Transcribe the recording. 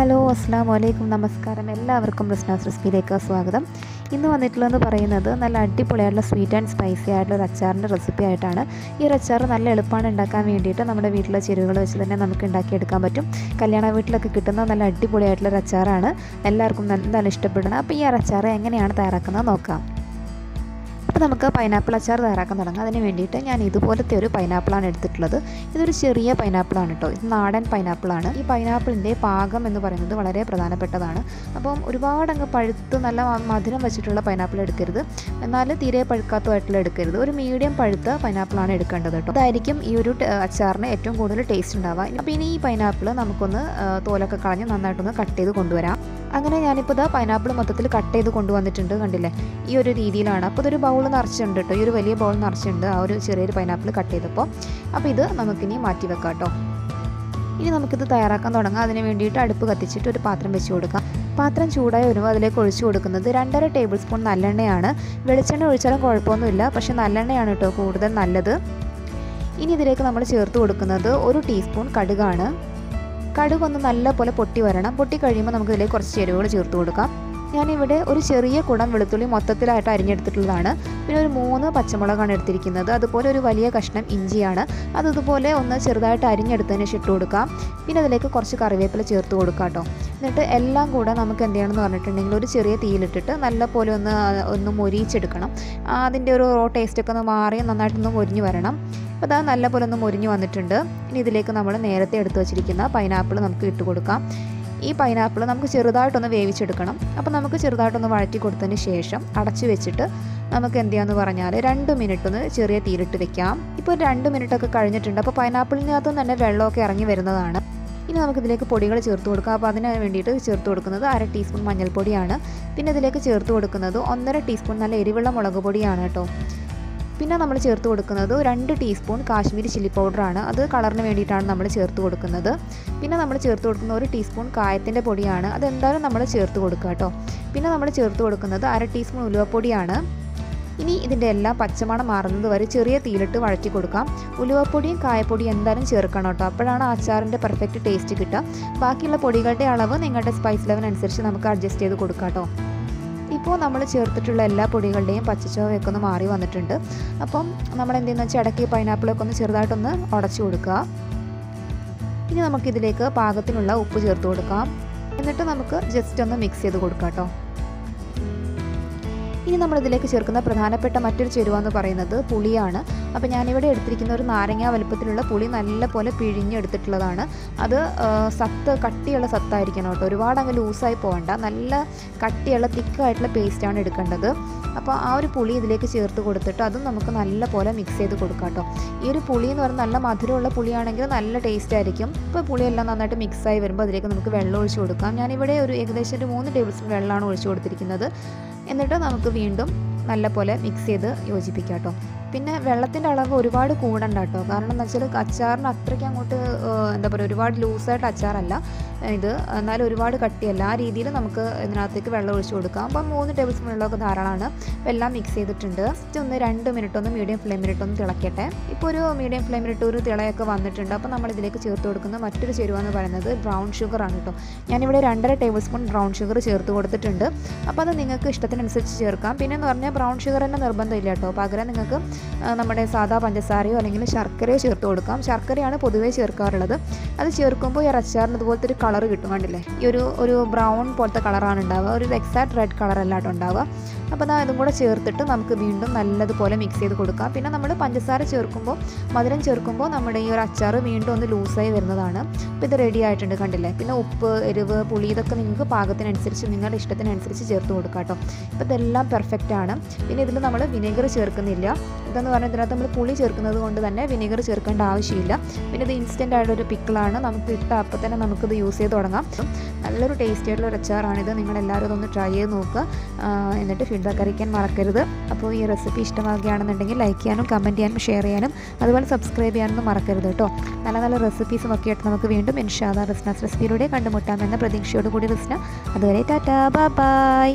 Hello അസ്സാം വലൈക്കും നമസ്കാരം. എല്ലാവർക്കും ബിസിനസ് റെസിപ്പിയിലേക്ക് സ്വാഗതം. ഇന്ന് വന്നിട്ടുള്ളതെന്ന് പറയുന്നത് നല്ല അടിപൊളിയായിട്ടുള്ള സ്വീറ്റ് ആൻഡ് സ്പൈസി ആയിട്ടുള്ള ഒരു അച്ചാറിന്റെ റെസിപ്പി ആയിട്ടാണ്. ഈ ഒരു അച്ചാർ നല്ല എളുപ്പമാണ് ഉണ്ടാക്കാൻ വേണ്ടിയിട്ട് നമ്മുടെ വീട്ടിലെ ചേരുവകൾ വെച്ച് തന്നെ നമുക്ക് ഉണ്ടാക്കിയെടുക്കാൻ പറ്റും. കല്യാണ വീട്ടിലൊക്കെ കിട്ടുന്ന നല്ല അടിപൊളിയായിട്ടുള്ള ഒരു അച്ചാറാണ്. എല്ലാവർക്കും നല്ല ഇഷ്ടപ്പെടുന്നത്. അപ്പോൾ ഈ അച്ചാർ എങ്ങനെയാണ് തയ്യാറാക്കുന്നത് നോക്കാം. അപ്പോൾ നമുക്ക് പൈനാപ്പിൾ അച്ചാർ തയ്യാറാക്കാൻ തുടങ്ങാം. അതിന് വേണ്ടിയിട്ട് ഞാൻ ഇതുപോലത്തെ ഒരു പൈനാപ്പിളാണ് എടുത്തിട്ടുള്ളത്. ഇതൊരു ചെറിയ പൈനാപ്പിളാണ് കേട്ടോ ഇത് നാടൻ പൈനാപ്പിളാണ് ഈ പൈനാപ്പിളിന്റെ പാകം എന്ന് പറയുന്നത് വളരെ പ്രധാനപ്പെട്ടതാണ്. അപ്പം ഒരുപാട് അങ്ങ് പഴുത്ത് നല്ല മധുരം വെച്ചിട്ടുള്ള പൈനാപ്പിൾ എടുക്കരുത്. എന്നാൽ തീരെ പഴുക്കാത്തതായിട്ടുള്ള എടുക്കരുത്. ഒരു മീഡിയം പഴുത്ത പൈനാപ്പിളാണ് എടുക്കേണ്ടത് കേട്ടോ അതായിരിക്കും ഈ ഒരു അച്ചാറിന് ഏറ്റവും കൂടുതൽ ടേസ്റ്റ് ഉണ്ടാവുക. അപ്പോൾ ഇനി ഈ പൈനാപ്പിൾ നമുക്കൊന്ന് തോലൊക്കെ കളഞ്ഞ് നന്നായിട്ടൊന്ന് കട്ട് ചെയ്ത് കൊണ്ടുവരാം. അങ്ങനെ ഞാനിപ്പോൾ ഇതാ പൈനാപ്പിൾ മൊത്തത്തിൽ കട്ട് ചെയ്ത് കൊണ്ടുവന്നിട്ടുണ്ട് കണ്ടില്ലേ? ഈ ഒരു രീതിയിലാണ്. അപ്പോൾ ഇതൊരു ബൗൾ നിറച്ചുണ്ട് കേട്ടോ ഈ ഒരു വലിയ ബൗൾ നിറച്ചുണ്ട് ആ ഒരു ചെറിയൊരു പൈനാപ്പിൾ കട്ട് ചെയ്തപ്പോൾ അപ്പോൾ ഇത് നമുക്കിനി മാറ്റി വെക്കാം കേട്ടോ ഇനി നമുക്കിത് തയ്യാറാക്കാൻ തുടങ്ങാം. അതിന് വേണ്ടിയിട്ട് അടുപ്പ് കത്തിച്ചിട്ട് ഒരു പാത്രം വെച്ച് കൊടുക്കാം. പാത്രം ചൂടായി വരുമ്പോൾ അതിലേക്ക് ഒഴിച്ചു കൊടുക്കുന്നത് രണ്ടര ടേബിൾ സ്പൂൺ നല്ലെണ്ണയാണ്. വെളിച്ചെണ്ണ ഒഴിച്ചാലും കുഴപ്പമൊന്നുമില്ല പക്ഷേ നല്ലെണ്ണയാണ് കേട്ടോ കൂടുതൽ നല്ലത്. ഇനി ഇതിലേക്ക് നമ്മൾ ചേർത്ത് കൊടുക്കുന്നത് ഒരു ടീസ്പൂൺ കടുകാണ്. കടുക് ഒന്ന് നല്ലപോലെ പൊട്ടി വരണം. പൊട്ടി കഴിയുമ്പോൾ നമുക്ക് ഇതിലേക്ക് കുറച്ച് ചേരുവകൾ ചേർത്ത് കൊടുക്കാം. ഞാനിവിടെ ഒരു ചെറിയ കുടം വെളുത്തുള്ളി മൊത്തത്തിലായിട്ട് അരിഞ്ഞെടുത്തിട്ടുള്ളതാണ്. പിന്നെ ഒരു മൂന്ന് പച്ചമുളകാണ് എടുത്തിരിക്കുന്നത്. അതുപോലെ ഒരു വലിയ കഷ്ണം ഇഞ്ചിയാണ്. അത് ഇതുപോലെ ഒന്ന് ചെറുതായിട്ട് അരിഞ്ഞെടുത്തതിന് ശേഷം ഇട്ട് കൊടുക്കാം. പിന്നെ അതിലേക്ക് കുറച്ച് കറിവേപ്പില ചേർത്ത് കൊടുക്കാം കേട്ടോ. എന്നിട്ട് എല്ലാം കൂടെ നമുക്ക് എന്ത് ചെയ്യണമെന്ന് പറഞ്ഞിട്ടുണ്ടെങ്കിൽ ഒരു ചെറിയ തീയിലിട്ടിട്ട് നല്ല പോലെ ഒന്ന് ഒന്ന് മൊരിയിച്ചെടുക്കണം. അതിന്റെ ഒരു റോ ടേസ്റ്റൊക്കെ ഒന്ന് മാറി നന്നായിട്ടൊന്ന് മൊരിഞ്ഞ് വരണം. അപ്പോൾ അതാ നല്ലപോലെ ഒന്ന് മൊരിഞ്ഞ് വന്നിട്ടുണ്ട്. ഇനി ഇതിലേക്ക് നമ്മൾ നേരത്തെ എടുത്തു വെച്ചിരിക്കുന്ന പൈനാപ്പിൾ നമുക്ക് ഇട്ട് കൊടുക്കാം. ഈ പൈനാപ്പിൾ നമുക്ക് ചെറുതായിട്ടൊന്ന് വേവിച്ചെടുക്കണം. അപ്പോൾ നമുക്ക് ചെറുതായിട്ടൊന്ന് വഴറ്റി കൊടുത്തതിന് ശേഷം അടച്ചു വെച്ചിട്ട് നമുക്ക് എന്ത് ചെയ്യാമെന്ന് പറഞ്ഞാൽ രണ്ട് മിനിറ്റ് ഒന്ന് ചെറിയ തീരിട്ട് വെക്കാം. ഇപ്പോൾ രണ്ട് മിനിറ്റൊക്കെ കഴിഞ്ഞിട്ടുണ്ട്. അപ്പോൾ പൈനാപ്പിളിനകത്ത് തന്നെ വെള്ളമൊക്കെ ഇറങ്ങി വരുന്നതാണ്. ഇനി നമുക്കിതിലേക്ക് പൊടികൾ ചേർത്ത് കൊടുക്കാം. അപ്പോൾ അതിന് വേണ്ടിയിട്ട് ചേർത്ത് കൊടുക്കുന്നത് അര ടീസ്പൂൺ മഞ്ഞൾപ്പൊടിയാണ്. പിന്നെ ഇതിലേക്ക് ചേർത്ത് കൊടുക്കുന്നത് ഒന്നര ടീസ്പൂൺ നല്ല എരിവുള്ള മുളക് പൊടിയാണ് കേട്ടോ. പിന്നെ നമ്മൾ ചേർത്ത് കൊടുക്കുന്നത് രണ്ട് ടീസ്പൂൺ കാശ്മീരി ചില്ലി പൗഡറാണ്. അത് കളറിന് വേണ്ടിയിട്ടാണ് നമ്മൾ ചേർത്ത് കൊടുക്കുന്നത്. പിന്നെ നമ്മൾ ചേർത്ത് കൊടുക്കുന്ന ഒരു ടീസ്പൂൺ കായത്തിന്റെ പൊടിയാണ്. അതെന്തായാലും നമ്മൾ ചേർത്ത് കൊടുക്കുക കേട്ടോ. പിന്നെ നമ്മൾ ചേർത്ത് കൊടുക്കുന്നത് അര ടീസ്പൂൺ ഉലുവപ്പൊടിയാണ്. ഇനി ഇതിന്റെ എല്ലാം പച്ചമണം മാറുന്നത് വരെ ചെറിയ തീയിലിട്ട് വഴറ്റി കൊടുക്കാം. ഉലുവപ്പൊടിയും കായപ്പൊടിയും എന്തായാലും ചേർക്കണം കേട്ടോ. അപ്പോഴാണ് അച്ചാറിന്റെ പെർഫെക്റ്റ് ടേസ്റ്റ് കിട്ടുക. ബാക്കിയുള്ള പൊടികളുടെ അളവ് നിങ്ങളുടെ സ്പൈസ് ലെവൽ അനുസരിച്ച് നമുക്ക് അഡ്ജസ്റ്റ് ചെയ്ത് കൊടുക്കാം കേട്ടോ. ഇപ്പോൾ നമ്മൾ ചേർത്തിട്ടുള്ള എല്ലാ പൊടികളുടെയും പച്ചച്ചോവയൊക്കെ ഒന്ന് മാറി വന്നിട്ടുണ്ട്. അപ്പം നമ്മൾ എന്തെന്ന് വെച്ചാൽ ഇടയ്ക്ക് പൈനാപ്പിളൊക്കെ ഒന്ന് ചെറുതായിട്ടൊന്ന് ഉടച്ചു കൊടുക്കുക. ഇനി നമുക്കിതിലേക്ക് പാകത്തിനുള്ള ഉപ്പ് ചേർത്ത് കൊടുക്കാം. എന്നിട്ട് നമുക്ക് ജസ്റ്റ് ഒന്ന് മിക്സ് ചെയ്ത് കൊടുക്കാം കേട്ടോ. ഇനി നമ്മളിതിലേക്ക് ചേർക്കുന്ന പ്രധാനപ്പെട്ട മറ്റൊരു ചേരുവ എന്ന് പറയുന്നത് പുളിയാണ്. അപ്പോൾ ഞാനിവിടെ എടുത്തിരിക്കുന്ന ഒരു നാരങ്ങ വലുപ്പത്തിലുള്ള പുളി നല്ല പോലെ പിഴിഞ്ഞെടുത്തിട്ടുള്ളതാണ്. അത് സത്ത് കട്ടിയുള്ള സത്തായിരിക്കണം കേട്ടോ. ഒരുപാട് അങ്ങ് ലൂസായി പോകണ്ട നല്ല കട്ടിയുള്ള തിക്കായിട്ടുള്ള പേസ്റ്റാണ് എടുക്കേണ്ടത്. അപ്പോൾ ആ ഒരു പുളി ഇതിലേക്ക് ചേർത്ത് കൊടുത്തിട്ട് അതും നമുക്ക് നല്ല പോലെ മിക്സ് ചെയ്ത് കൊടുക്കാം കേട്ടോ. ഈ ഒരു പുളി എന്ന് പറയുന്നത് നല്ല മധുരമുള്ള പുളിയാണെങ്കിൽ നല്ല ടേസ്റ്റ് ആയിരിക്കും. ഇപ്പോൾ പുളിയെല്ലാം നന്നായിട്ട് മിക്സായി വരുമ്പോൾ അതിലേക്ക് നമുക്ക് വെള്ളം ഒഴിച്ച് കൊടുക്കാം. ഞാനിവിടെ ഒരു ഏകദേശം ഒരു മൂന്ന് ടേബിൾ സ്പൂൺ വെള്ളമാണ് ഒഴിച്ച് കൊടുത്തിരിക്കുന്നത്. എന്നിട്ട് നമുക്ക് വീണ്ടും നല്ല പോലെ മിക്സ് ചെയ്ത് യോജിപ്പിക്കാം കേട്ടോ. പിന്നെ വെള്ളത്തിന്റെ അളവ് ഒരുപാട് കൂടണ്ട കേട്ടോ. കാരണം എന്ന് വെച്ചാൽ അച്ചാറിന് അത്രയ്ക്ക് അങ്ങോട്ട് എന്താ പറയുക ഒരുപാട് ലൂസായിട്ട് അച്ചാറല്ല. ഇത് എന്നാലും ഒരുപാട് കട്ടിയല്ല. ആ രീതിയിൽ നമുക്ക് ഇതിനകത്തേക്ക് വെള്ളം ഒഴിച്ചു കൊടുക്കാം. അപ്പം മൂന്ന് ടേബിൾ സ്പൂൺ വെള്ളമൊക്കെ ധാരാളമാണ്. എല്ലാം മിക്സ് ചെയ്തിട്ടുണ്ട്. ജസ്റ്റ് ഒന്ന് രണ്ട് മിനിറ്റ് ഒന്ന് മീഡിയം ഫ്ലെയിമിലിട്ട് ഒന്ന് തിളക്കട്ടെ. ഇപ്പോൾ ഒരു മീഡിയം ഫ്ലെയിമിലിട്ട് ഒരു തിളയൊക്കെ വന്നിട്ടുണ്ട്. അപ്പോൾ നമ്മൾ ഇതിലേക്ക് ചേർത്ത് കൊടുക്കുന്ന മറ്റൊരു ചേരുവ എന്ന് പറയുന്നത് ബ്രൗൺ ഷുഗർ ആണ് കേട്ടോ. ഞാനിവിടെ രണ്ടര ടേബിൾ സ്പൂൺ ബ്രൗൺ ഷുഗർ ചേർത്ത് കൊടുത്തിട്ടുണ്ട്. അപ്പോൾ അത് നിങ്ങൾക്ക് ഇഷ്ടത്തിനനുസരിച്ച് ചേർക്കാം. പിന്നെ എന്ന് പറഞ്ഞാൽ ബ്രൗൺ ഷുഗർ തന്നെ നിർബന്ധമില്ല കേട്ടോ. പകരം നിങ്ങൾക്ക് നമ്മുടെ സാധാ പഞ്ചസാരയോ അല്ലെങ്കിൽ ശർക്കരയോ ചേർത്ത് കൊടുക്കാം. ശർക്കരയാണ് പൊതുവേ ചേർക്കാറുള്ളത്. അത് ചേർക്കുമ്പോൾ ഈ അച്ചാറിന് ഇതുപോലത്തെ ഒരു കളർ കിട്ടും കണ്ടില്ലേ? ഈ ഒരു ഒരു ബ്രൗൺ പോലത്തെ കളറാണ് ഉണ്ടാവുക. ഒരു എക്സാക്ട് റെഡ് കളർ അല്ലാട്ടോ ഉണ്ടാവുക. അപ്പോൾ അതാ കൂടെ ചേർത്തിട്ട് നമുക്ക് വീണ്ടും നല്ലതുപോലെ മിക്സ് ചെയ്ത് കൊടുക്കാം. പിന്നെ നമ്മൾ പഞ്ചസാര ചേർക്കുമ്പോൾ മധുരം ചേർക്കുമ്പോൾ നമ്മുടെ ഈ ഒരു അച്ചാർ വീണ്ടും ഒന്ന് ലൂസായി വരുന്നതാണ്. അപ്പോൾ ഇത് റെഡി ആയിട്ടുണ്ട് കണ്ടില്ലേ? പിന്നെ ഉപ്പ് എരിവ് പുളി ഇതൊക്കെ നിങ്ങൾക്ക് പാകത്തിനനുസരിച്ച് നിങ്ങളുടെ ഇഷ്ടത്തിനനുസരിച്ച് ചേർത്ത് കൊടുക്കാം കേട്ടോ. അപ്പോൾ ഇതെല്ലാം പെർഫെക്റ്റ് ആണ്. പിന്നെ ഇതിൽ നമ്മൾ വിനെഗർ ചേർക്കുന്നില്ല. ഇതെന്ന് പറഞ്ഞാൽ ഇതിനകത്ത് നമ്മൾ പുളി ചേർക്കുന്നത് കൊണ്ട് തന്നെ വിനീഗർ ചേർക്കേണ്ട ആവശ്യമില്ല. പിന്നെ ഇത് ഇൻസ്റ്റന്റ് ആയിട്ടൊരു പിക്കിളാണ് നമുക്ക് ഇട്ട അപ്പോൾ തന്നെ നമുക്കിത് യൂസ് ചെയ്ത് തുടങ്ങാം. നല്ലൊരു ടേസ്റ്റി ആയിട്ടുള്ള അച്ചാറാണിത്. നിങ്ങളെല്ലാവരും ഇതൊന്ന് ട്രൈ ചെയ്ത് നോക്കുക. എന്നിട്ട് ഫീഡ്ബാക്ക് അറിയിക്കാൻ മറക്കരുത്. അപ്പോൾ ഈ റെസിപ്പി ഇഷ്ടമാകുകയാണെന്നുണ്ടെങ്കിൽ ലൈക്ക് ചെയ്യാനും കമന്റ് ചെയ്യാനും ഷെയർ ചെയ്യാനും അതുപോലെ സബ്സ്ക്രൈബ് ചെയ്യാനൊന്നും മറക്കരുത് കേട്ടോ. നല്ല നല്ല റെസിപ്പീസും ഒക്കെ ആയിട്ട് നമുക്ക് വീണ്ടും ഇൻഷാദ റിസ്നാസ് റെസിപ്പിയിലൂടെ കണ്ടുമുട്ടാമെന്ന പ്രതീക്ഷയോടുകൂടി റിസ്ന. അതുവരെ ടാറ്റാ ബൈ.